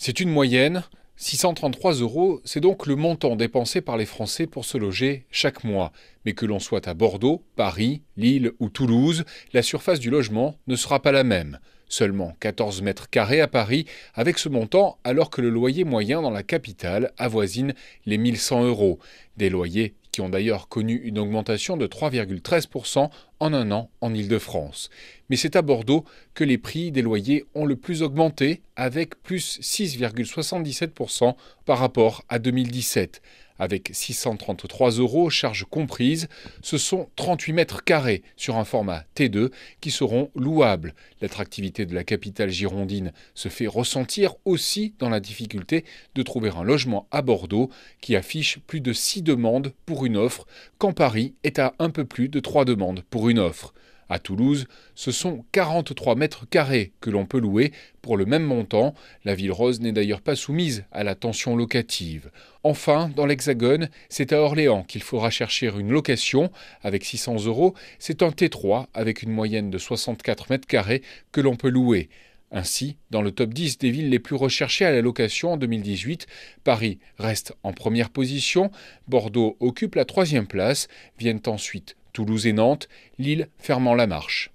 C'est une moyenne. 633 euros, c'est donc le montant dépensé par les Français pour se loger chaque mois. Mais que l'on soit à Bordeaux, Paris, Lille ou Toulouse, la surface du logement ne sera pas la même. Seulement 14 mètres carrés à Paris avec ce montant alors que le loyer moyen dans la capitale avoisine les 1100 euros. Des loyers qui ont d'ailleurs connu une augmentation de 3,13% en un an en Île-de-France. Mais c'est à Bordeaux que les prix des loyers ont le plus augmenté, avec plus 6,77% par rapport à 2017. Avec 633 euros, charges comprises, ce sont 38 mètres carrés sur un format T2 qui seront louables. L'attractivité de la capitale girondine se fait ressentir aussi dans la difficulté de trouver un logement à Bordeaux qui affiche plus de 6 demandes pour une offre, quand Paris est à un peu plus de 3 demandes pour une offre. À Toulouse, ce sont 43 mètres carrés que l'on peut louer pour le même montant. La ville rose n'est d'ailleurs pas soumise à la tension locative. Enfin, dans l'Hexagone, c'est à Orléans qu'il faudra chercher une location. Avec 600 euros, c'est un T3 avec une moyenne de 64 mètres carrés que l'on peut louer. Ainsi, dans le top 10 des villes les plus recherchées à la location en 2018, Paris reste en première position, Bordeaux occupe la troisième place, viennent ensuite Toulouse et Nantes, Lille fermant la marche.